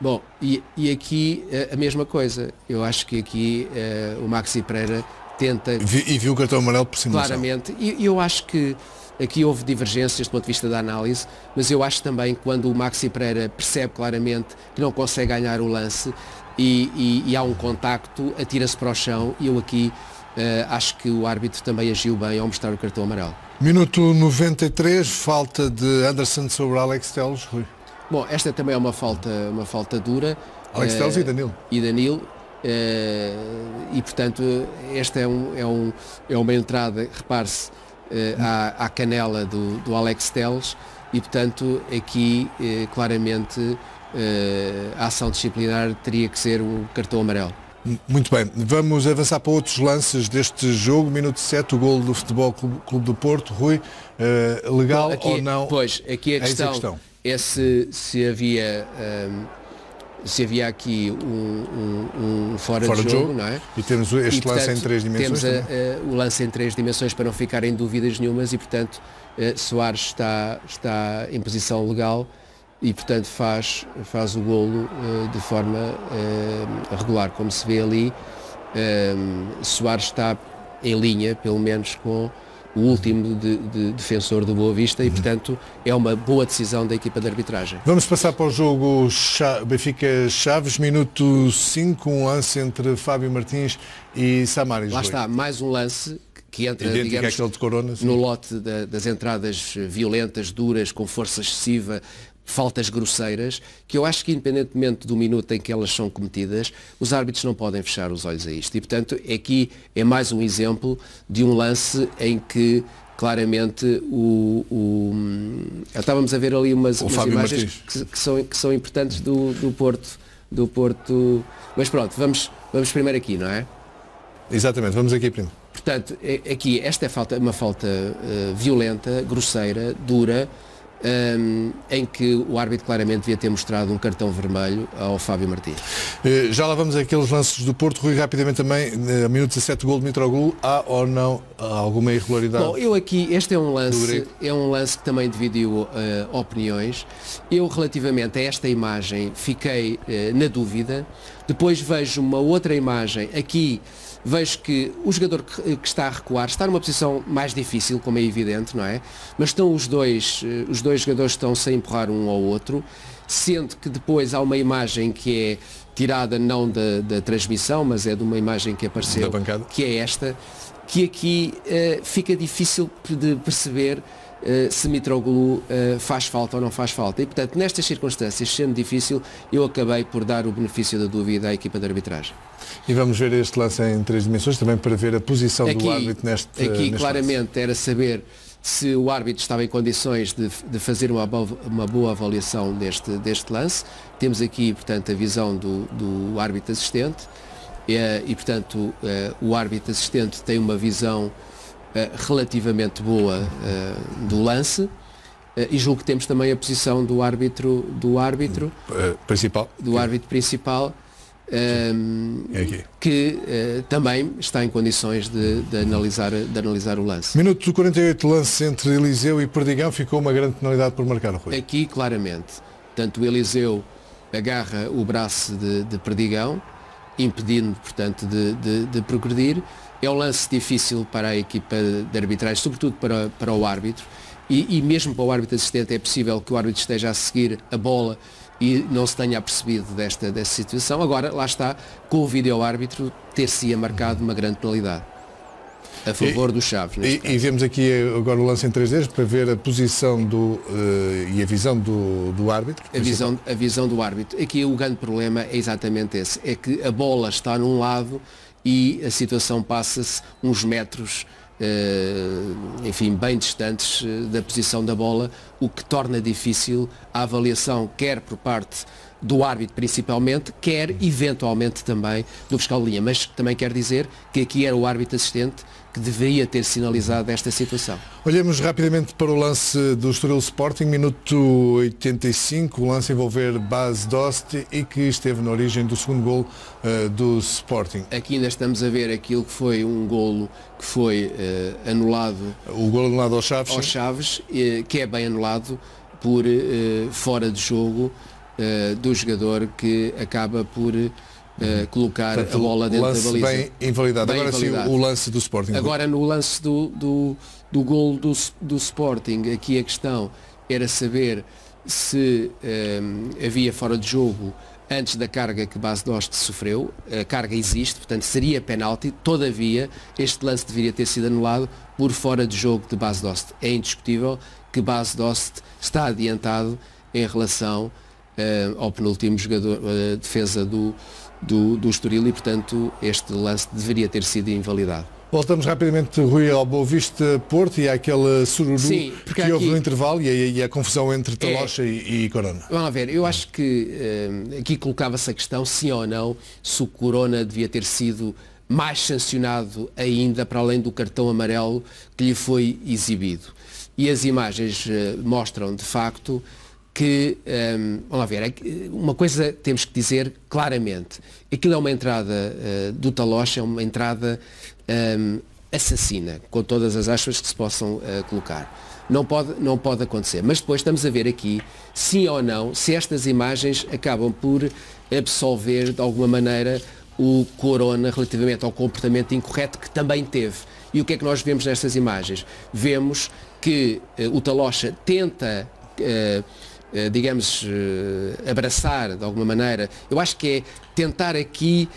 Bom, e, e aqui a mesma coisa. Eu acho que aqui uh, o Maxi Pereira tenta. E viu o cartão amarelo por cima Claramente. E eu acho que aqui houve divergências do ponto de vista da análise, mas eu acho também quando o Maxi Pereira percebe claramente que não consegue ganhar o lance e, e, e há um contacto, atira-se para o chão e eu aqui uh, acho que o árbitro também agiu bem ao mostrar o cartão amarelo. Minuto 93, falta de Anderson sobre Alex Teles, Rui. Bom, esta também é uma falta, uma falta dura. Alex uh, Teles e Danilo. E Danilo. Uh, e portanto esta é, um, é, um, é uma entrada, repare-se, uh, à, à, canela do, do Alex Teles e portanto aqui claramente a ação disciplinar teria que ser o cartão amarelo. Muito bem, vamos avançar para outros lances deste jogo. Minuto 7, o gol do Futebol Clube, do Porto. Rui, legal aqui, ou não? Pois, aqui a questão, a questão, é se, se havia. Um, se havia aqui um, um, um fora, fora, de jogo, jogo, não é? E temos este e, lance em três dimensões. Temos a, a, o lance em três dimensões para não ficarem dúvidas nenhumas e, portanto, uh, Soares está, está em posição legal e portanto faz, faz o golo uh, de forma regular, como se vê ali. Soares está em linha, pelo menos com o último de, de defensor do Boa Vista e, portanto, é uma boa decisão da equipa de arbitragem. Vamos passar para o jogo Benfica Chaves, minuto 5, um lance entre Fábio Martins e Samaris. Lá está, mais um lance que entra digamos, corona, no lote da, das entradas violentas, duras, com força excessiva, faltas grosseiras, que eu acho que independentemente do minuto em que elas são cometidas, os árbitros não podem fechar os olhos a isto. E portanto, aqui é mais um exemplo de um lance em que claramente o, o estávamos a ver ali umas, umas imagens que, que, são, que são importantes do, do Porto do Porto. Mas pronto vamos vamos primeiro aqui não é? Exatamente vamos aqui primeiro. Portanto é, aqui esta é falta uma falta uh, violenta grosseira dura um, em que o árbitro claramente devia ter mostrado um cartão vermelho ao Fábio Martins. Eh, já lá vamos àqueles lances do Porto, Rui, rapidamente também, a minuto 17 gol de Mitroglou, há ou não alguma irregularidade? Bom, eu aqui, este é um lance, é um lance que também dividiu uh, opiniões. Eu, relativamente a esta imagem, fiquei uh, na dúvida. Depois vejo uma outra imagem aqui vejo que o jogador que, que, está a recuar está numa posição mais difícil, como é evidente, não é? Mas estão os dois, eh, os dois jogadores estão-se a empurrar um ao outro, sendo que depois há uma imagem que é tirada não da, da transmissão, mas é de uma imagem que apareceu, que é esta, que aqui uh, fica difícil de perceber Uh, se Mitroglou uh, faz falta ou não faz falta. E, portanto, nestas circunstâncias, sendo difícil, eu acabei por dar o benefício da dúvida à equipa de arbitragem. E vamos ver este lance em três dimensões, também para ver a posição aqui, do árbitro neste Aqui, neste claramente, lance. era saber se o árbitro estava em condições de, de fazer uma, uma, boa avaliação deste, deste lance. Temos aqui, portanto, a visão do, do árbitro assistente e, e portanto, eh, o árbitro assistente tem uma visão eh, relativamente boa eh, do lance. e julgo que temos também a posição do árbitro do árbitro principal do árbitro principal um, é que uh, também está em condições de, de, analisar, de analisar o lance. Minuto 48, lance entre Eliseu e Perdigão, ficou uma grande penalidade por marcar Rui. Aqui, claramente. Tanto o Eliseu agarra o braço de, de Perdigão, impedindo, portanto, de, de, de, progredir. É um lance difícil para a equipa de arbitragem, sobretudo para, para o árbitro. E, e mesmo para o árbitro assistente é possível que o árbitro esteja a seguir a bola e não se tenha apercebido desta, desta situação. Agora, lá está, com o vídeo-árbitro ter-se marcado uma grande penalidade a favor e, dos Chaves. E, e, vemos aqui agora o lance em 3D para ver a posição do, uh, e a visão do, do árbitro. A visão, a visão do árbitro. Aqui o grande problema é exatamente esse, é que a bola está num lado e a situação passa-se uns metros Uh, enfim, bem distantes uh, da posição da bola, o que torna difícil a avaliação quer por parte do árbitro principalmente, quer eventualmente também do fiscal de linha. Mas também quer dizer que aqui era o árbitro assistente que deveria ter sinalizado esta situação. Olhemos rapidamente para o lance do Estoril Sporting, minuto 85, o lance envolver Baz Dost e que esteve na origem do segundo gol uh, do Sporting. Aqui ainda estamos a ver aquilo que foi um golo que foi uh, anulado. O golo anulado aos Chaves. Aos Chaves, uh, que é bem anulado por fora de jogo do jogador que acaba por Uh, colocar Portanto, a bola dentro da baliza. bem invalidado. Bem Agora invalidado. sim o lance do Sporting. Agora no lance do, do, do gol do, do Sporting, aqui a questão era saber se um, eh, havia fora de jogo antes da carga que Base Dost sofreu. A carga existe, portanto seria penalti. Todavia, este lance deveria ter sido anulado por fora de jogo de Base Dost. É indiscutível que Base Dost está adiantado em relação uh, ao penúltimo jogador, uh, defesa do, do, do Estoril e, portanto, este lance deveria ter sido invalidado. Voltamos rapidamente, Rui, ao Boa Vista Porto e àquele sururu Sim, que aqui, houve no intervalo e a, e a confusão entre Talocha é, e, e, Corona. Vamos ver, eu acho que uh, aqui colocava-se a questão, sim ou não, se o Corona devia ter sido mais sancionado ainda, para além do cartão amarelo que lhe foi exibido. E as imagens uh, mostram, de facto, que, um, vamos lá ver, é uma coisa temos que dizer claramente, aquilo é uma entrada uh, do Talocha, é uma entrada um, assassina, com todas as aspas que se possam uh, colocar. Não pode, não pode acontecer. Mas depois estamos a ver aqui, sim ou não, se estas imagens acabam por absolver de alguma maneira o Corona relativamente ao comportamento incorreto que também teve. E o que é que nós vemos nestas imagens? Vemos que uh, o Talocha tenta eh, digamos, eh, abraçar de alguma maneira. Eu acho que é tentar aqui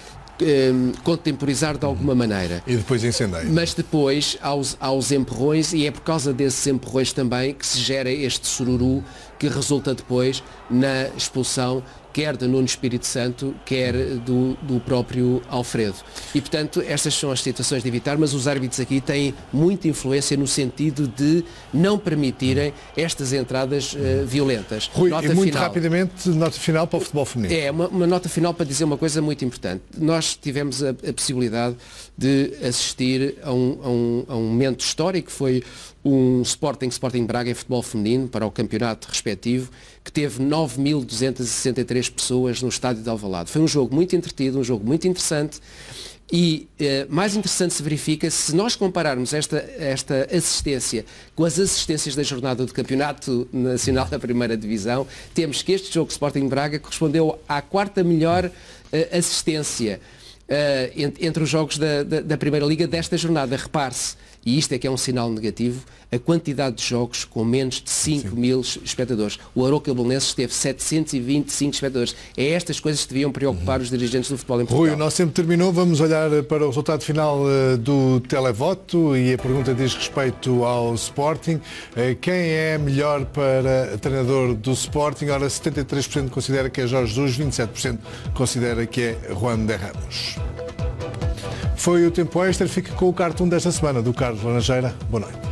eh, contemporizar de alguma maneira. E depois incendeia. Mas depois aos, aos empurrões, e é por causa desses empurrões também que se gera este sururu que resulta depois na expulsão quer de Nuno Espírito Santo, quer do, do próprio Alfredo. E, portanto, estas são as situações de evitar, mas os árbitros aqui têm muita influência no sentido de não permitirem estas entradas uh, violentas. Rui, nota muito final. rapidamente, nota final para o futebol feminino. É, uma, uma, nota final para dizer uma coisa muito importante. Nós tivemos a, a possibilidade de assistir a um, a, um, a um momento histórico, foi um Sporting Sporting Braga em futebol feminino para o campeonato respectivo, que teve 9.263 pessoas no estádio de Alvalade. Foi um jogo muito entretido, um jogo muito interessante e eh, mais interessante se verifica se nós compararmos esta, esta assistência com as assistências da jornada do Campeonato Nacional da Primeira Divisão, temos que este jogo Sporting Braga correspondeu à quarta melhor eh, assistência eh, entre os jogos da, da, da Primeira Liga desta jornada. Repare-se, e isto é que é um sinal negativo, a quantidade de jogos com menos de 5 Sim. mil espectadores. O Aroca Belenenses teve 725 espectadores. É estas coisas que deviam preocupar uhum. os dirigentes do futebol em Portugal. Rui, o nosso tempo terminou. Vamos olhar para o resultado final eh, do televoto e a pergunta diz respeito ao Sporting. Eh, quem é melhor para treinador do Sporting? Ora, 73% considera que é Jorge Jesus, 27% considera que é Juan de Ramos. Foi o tempo extra. Fique com o cartoon desta semana do Carlos Laranjeira. Boa noite.